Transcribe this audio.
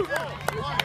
Woo!